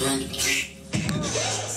prontos.